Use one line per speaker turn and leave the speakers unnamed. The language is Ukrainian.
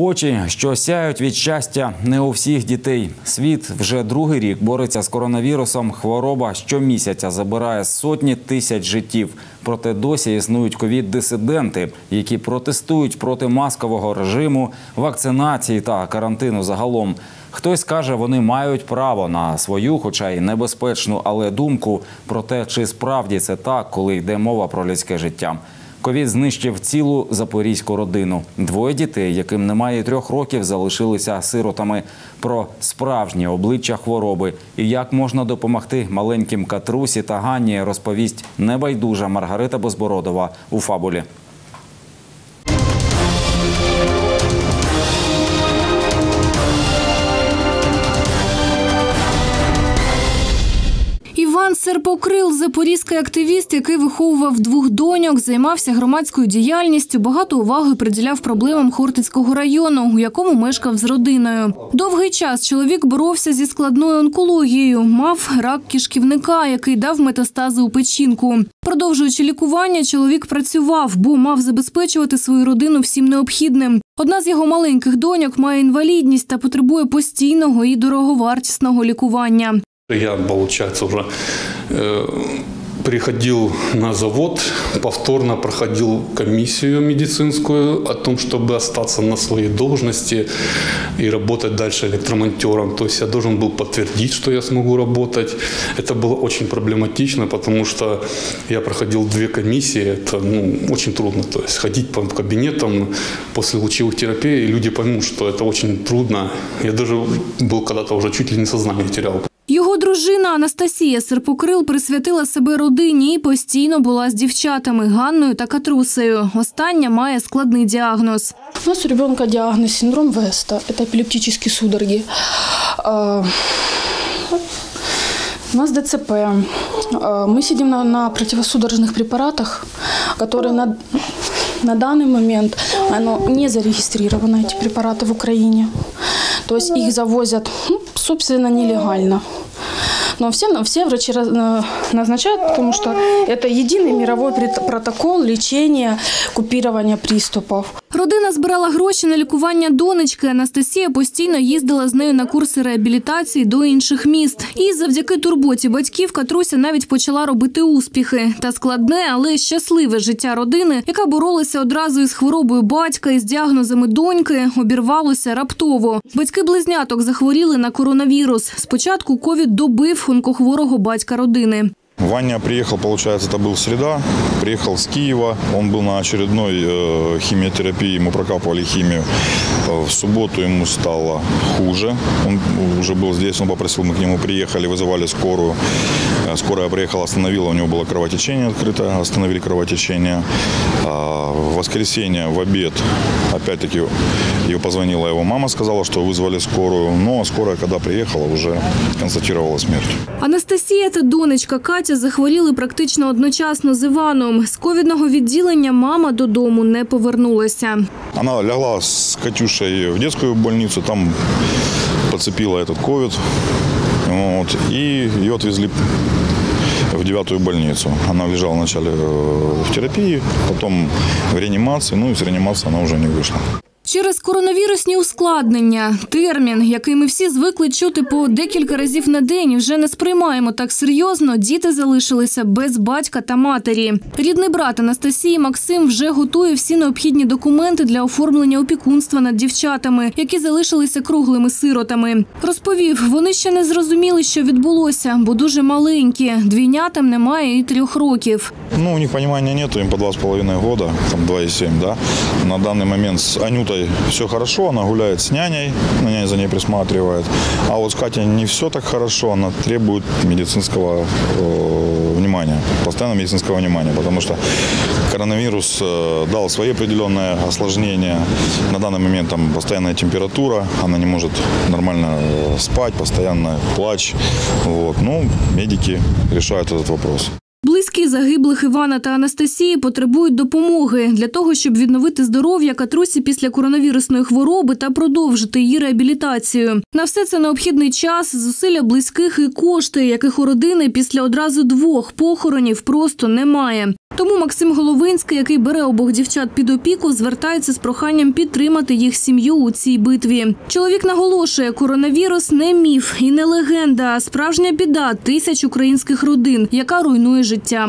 Очі, що сяють від щастя, не у всіх дітей. Світ вже другий рік бореться з коронавірусом. Хвороба щомісяця забирає сотні тисяч життів. Проте досі існують ковід-дисиденти, які протестують проти маскового режиму, вакцинації та карантину загалом. Хтось каже, вони мають право на свою, хоча й небезпечну, але думку про те, чи справді це так, коли йде мова про людське життя. Ковід знищив цілу запорізьку родину. Двоє дітей, яким немає трьох років, залишилися сиротами. Про справжнє обличчя хвороби і як можна допомогти маленьким Катрусі та Ганні, розповість небайдужа Маргарита Безбородова у фабулі.
Іван Серпокрил, запорізький активіст, який виховував двох доньок, займався громадською діяльністю, багато уваги приділяв проблемам Хортицького району, у якому мешкав з родиною. Довгий час чоловік боровся зі складною онкологією, мав рак кишківника, який дав метастази у печінку. Продовжуючи лікування, чоловік працював, бо мав забезпечувати свою родину всім необхідним. Одна з його маленьких доньок має інвалідність та потребує постійного і дороговартісного лікування.
Я, получается, уже э, приходил на завод, повторно проходил комиссию медицинскую о том, чтобы остаться на своей должности и работать дальше электромонтером. То есть я должен был подтвердить, что я смогу работать. Это было очень проблематично, потому что я проходил две комиссии. Это ну, очень трудно. То есть ходить по кабинетам после лучевых терапий, люди поймут, что это очень трудно. Я даже был когда-то уже чуть ли не сознание терял.
Його дружина Анастасія Серпокрил присвятила себе родині і постійно була з дівчатами Ганною та Катрусею. Остання має складний діагноз.
У нас у ребенка диагноз синдром Веста. Это эпилептические судороги. А, У нас ДЦП. А, Мы сидим на, на противосудорожных препаратах, которые на, на данный момент оно не зарегистрировано, эти препараты в Украине. То есть их завозят, ну, собственно, нелегально. Но все, все врачи раз- назначают, потому что это единый мировой протокол лечения, купирования приступов.
Родина збирала гроші на лікування донечки. Анастасія постійно їздила з нею на курси реабілітації до інших міст. І завдяки турботі батьків Катруся навіть почала робити успіхи. Та складне, але щасливе життя родини, яка боролася одразу із хворобою батька і з діагнозами доньки, обірвалося раптово. Батьки близняток захворіли на коронавірус. Спочатку ковід добив онкохворого батька родини.
Ваня приехал, получается, это был среда, приехал с Киева, он был на очередной э, химиотерапии, ему прокапывали химию. Э, В субботу ему стало хуже, он уже был здесь, он попросил, мы к нему приехали, вызывали скорую. Э, Скорая приехала, остановила, у него было кровотечение открыто, остановили кровотечение. А В воскресенье в обед, опять-таки, ее позвонила его мама, сказала, что вызвали скорую, но скорая, когда приехала, уже констатировала смерть.
Анастасія та донечка Катя захворіли практично одночасно з Іваном. З ковідного відділення мама додому не повернулася.
Она легла с Катюшей в детскую больницу, там подцепила этот ковид. Вот, и ее отвезли в девятую больницу. Она лежала вначале э, в терапии, потом в реанимации, ну и с реанимации она уже не вышла.
Через коронавірусні ускладнення термін, який ми всі звикли чути по декілька разів на день, вже не сприймаємо так серйозно. Діти залишилися без батька та матері. Рідний брат Анастасії Максим вже готує всі необхідні документи для оформлення опікунства над дівчатами, які залишилися круглими сиротами. Розповів, вони ще не зрозуміли, що відбулося, бо дуже маленькі. Двійнятам немає і трьох років.
Ну, у них понимания нету, им по два с половиной года, там 2,7, да. На данный момент с Анютой все хорошо, она гуляет с няней, няня за ней присматривает. А вот с Катей не все так хорошо, она требует медицинского э, внимания, постоянно медицинского внимания, потому что коронавирус э, дал свои определенные осложнения. На данный момент там постоянная температура, она не может нормально э, спать, постоянно плач. Вот. Ну, медики решают этот вопрос.
Близькі загиблих Івана та Анастасії потребують допомоги для того, щоб відновити здоров'я Катрусі після коронавірусної хвороби та продовжити її реабілітацію. На все це необхідний час, зусилля близьких і кошти, яких у родини після одразу двох похоронів просто немає. Тому Максим Головинський, який бере обох дівчат під опіку, звертається з проханням підтримати їх сім'ю у цій битві. Чоловік наголошує, коронавірус не міф і не легенда, а справжня біда тисяч українських родин, яка руйнує життя.